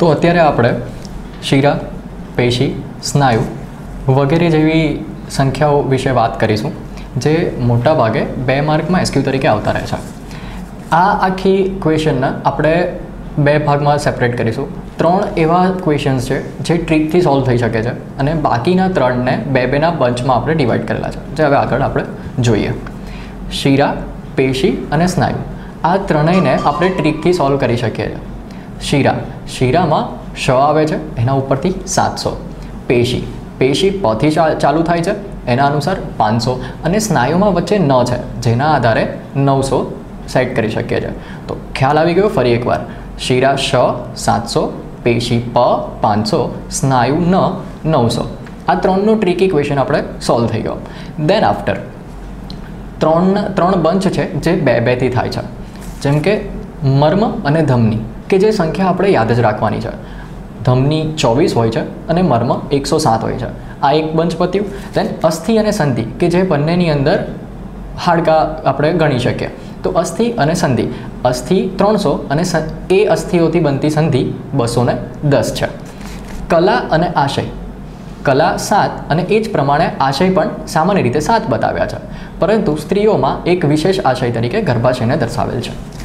તો અત્યારે આપણે શિરા, પેશી, સ્નાયુ વગેરે જેવી સંખ્યાઓ વિશે વાત કરીશું, જે મોટાભાગે બે માર્કમાં એસક્યુ તરીકે આવતા રહે છે. આ આખી ક્વેશ્ચનને આપણે બે ભાગમાં સેપરેટ કરીશું. ત્રણ એવા ક્વેશ્ચન્સ છે જે ટ્રીકથી સોલ્વ થઈ શકે છે અને બાકીના ત્રણને બે બેના બંચમાં આપણે ડિવાઈડ કરેલા છે, જે હવે આગળ આપણે જોઈએ. શીરા, પેશી અને સ્નાયુ આ ત્રણેયને આપણે ટ્રીકથી સોલ્વ કરી શકીએ છીએ. શિરા. શિરામાં શ આવે છે? એના ઉપરથી સાતસો. પેશી. પેશી પથી ચાલુ થાય છે. એના અનુસાર પાંચસો. અને સ્નાયુમાં વચ્ચે ન છે, જેના આધારે નવસો સેટ કરી શકીએ છીએ. તો ખ્યાલ આવી ગયો ફરી એકવાર. શિરા શ સાતસો, પેશી પ, પાંચસો, સ્નાયુ ન, નવસો. આ ત્રણનું ટ્રીક ઇક્વેશન આપણે સોલ્વ થઈ ગયો. દેન આફ્ટર ત્રણ ત્રણ બંચ છે જે બે, બેથી થાય છે. જેમ કે મર્મ અને ધમની. કે જે સંખ્યા આપણે યાદ જ રાખવાની છે. ધમની ચોવીસ હોય છે અને મર્મ એકસો સાત હોય છે. આ એક બંચ પત્યું દેન અસ્થિ અને સંધિ, કે જે બંનેની અંદર હાડકા આપણે ગણી શકીએ. તો અસ્થિ અને સંધિ. અસ્થિ ત્રણસો અને એ અસ્થિઓથી બનતી સંધિ બસો દસ છે. કલા અને આશય. કલા સાત અને એ જ પ્રમાણે આશય પણ સામાન્ય રીતે સાત બતાવ્યા છે. પરંતુ સ્ત્રીઓમાં એક વિશેષ આશય તરીકે ગર્ભાશયને દર્શાવેલ છે.